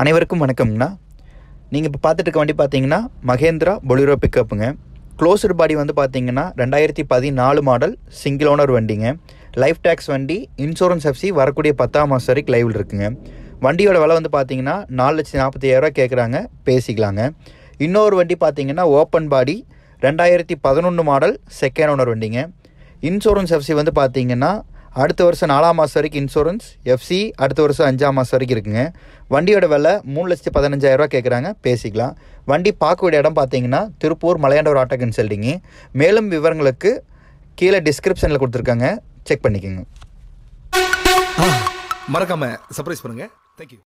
அனைவருக்கும் வணக்கம்ண்ணா நீங்கள் இப்போ பார்த்துட்டு இருக்க வண்டி பார்த்தீங்கன்னா மகேந்திரா பொலிரோ பிக்கப்புங்க க்ளோஸ்டு பாடி வந்து பார்த்தீங்கன்னா ரெண்டாயிரத்தி பதினாலு மாடல் சிங்கிள் ஓனர் வண்டிங்க. லைஃப் டேக்ஸ் வண்டி இன்சூரன்ஸ் எஃப்சி வரக்கூடிய பத்தாம் மாதம் வரைக்கும் லைவில் இருக்குங்க. வண்டியோட விலை வந்து பார்த்தீங்கன்னா நாலு லட்சத்தி நாற்பத்தி ஐயாயிரரூவா கேட்குறாங்க பேசிக்கலாங்க. இன்னொரு வண்டி பார்த்தீங்கன்னா ஓப்பன் பாடி ரெண்டாயிரத்தி பதினொன்று மாடல் செகண்ட் ஓனர் வண்டிங்க. இன்சூரன்ஸ் எஃப்சி வந்து பார்த்தீங்கன்னா அடுத்த வருஷம் நாலாம் மாதம் வரைக்கும் இன்சூரன்ஸ் எஃப்சி அடுத்த வருஷம் அஞ்சாம் மாதம் வரைக்கும் இருக்குங்க. வண்டியோட விலை மூணு லட்சத்தி பதினஞ்சாயிரரூவா கேட்குறாங்க பேசிக்கலாம். வண்டி பார்க்கக்கூடிய இடம் பார்த்தீங்கன்னா திருப்பூர் மலையாண்டவர் ஆட்டோ கன்சல்டிங்கு மேலும் விவரங்களுக்கு கீழே டிஸ்கிரிப்ஷனில் கொடுத்துருக்காங்க. செக் பண்ணிக்கோங்க. மறக்காமல் சர்ப்ரைஸ் பண்ணுங்கள் தேங்க்யூ